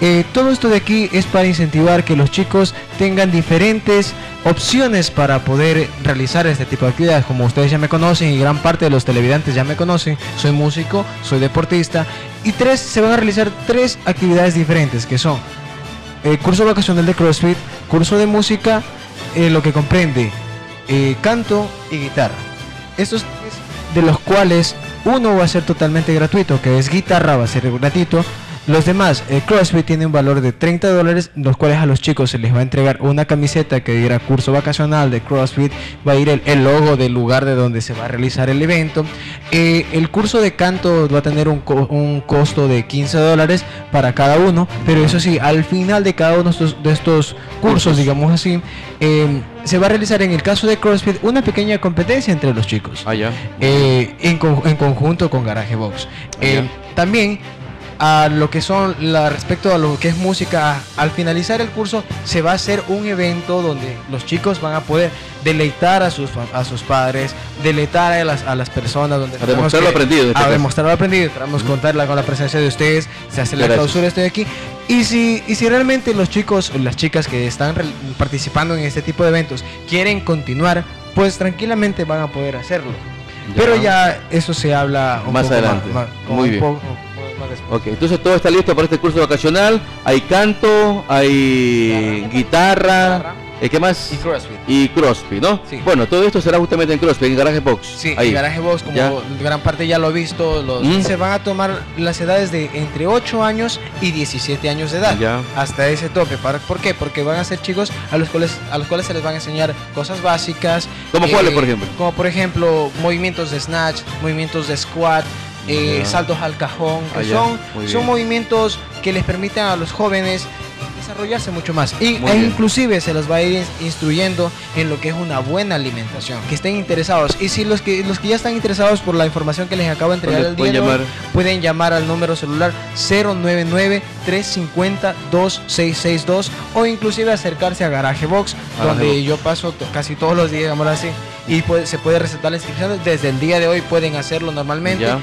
Eh, todo esto de aquí es para incentivar que los chicos tengan diferentes opciones para poder realizar este tipo de actividades. Como ustedes ya me conocen y gran parte de los televidentes ya me conocen, soy músico, soy deportista y tres se van a realizar tres actividades diferentes que son el curso vacacional de CrossFit, curso de música, eh, lo que comprende eh, canto y guitarra. Estos tres de los cuales uno va a ser totalmente gratuito, que es guitarra, va a ser gratuito. Los demás, el CrossFit tiene un valor de 30 dólares, los cuales a los chicos se les va a entregar una camiseta que dirá curso vacacional de CrossFit, va a ir el, el logo del lugar de donde se va a realizar el evento. Eh, el curso de canto va a tener un, co- un costo de 15 dólares para cada uno, pero eso sí, al final de cada uno de estos, cursos, digamos así, eh, se va a realizar en el caso de CrossFit una pequeña competencia entre los chicos Ah, ya. eh, en, con- en conjunto con Garage Box. Eh, Ya. también a lo que son la respecto a lo que es música, al finalizar el curso se va a hacer un evento donde los chicos van a poder deleitar a sus a sus padres, deleitar a las, a las personas donde A demostrar lo aprendido, en este a demostrar lo aprendido, esperamos contarla con la presencia de ustedes, se hace la Gracias. clausura estoy aquí y si, y si realmente los chicos las chicas que están participando en este tipo de eventos quieren continuar, pues tranquilamente van a poder hacerlo. Ya. Pero ya eso se habla un Más poco adelante. más- Muy un bien. poco después. Ok, entonces todo está listo para este curso vacacional. Hay canto, hay guitarra, ¿eh, ¿qué más? Y CrossFit. Y CrossFit, ¿no? Sí. Bueno, todo esto será justamente en CrossFit, en Garage Box. Sí, ahí. en Garage Box, como Ya. gran parte ya lo he visto, los, Mm. se van a tomar las edades de entre 8 años y 17 años de edad. Ya. Hasta ese tope. ¿Para, ¿Por qué? Porque van a ser chicos a los cuales, a los cuales se les van a enseñar cosas básicas. eh, ¿Cómo cuáles, por ejemplo? Como por ejemplo movimientos de snatch, movimientos de squat, eh, saltos al cajón, que Ah, son, son movimientos que les permiten a los jóvenes desarrollarse mucho más. Y e inclusive se los va a ir instruyendo en lo que es una buena alimentación que estén interesados. Y si los que los que ya están interesados por la información que les acabo de entregar ¿Dónde el día pueden llamar? pueden llamar al número celular 099 350 2662 o inclusive acercarse a Garage Box donde Box. yo paso casi todos los días digamos así y puede- se puede recetar la inscripción desde el día de hoy pueden hacerlo normalmente. Ya.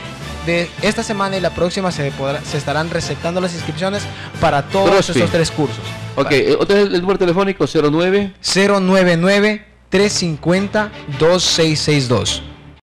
De esta semana y la próxima se, podrá- se estarán receptando las inscripciones para todos CrossFit. estos tres cursos. Ok, eh, otra el número telefónico 09. 099 350 2662.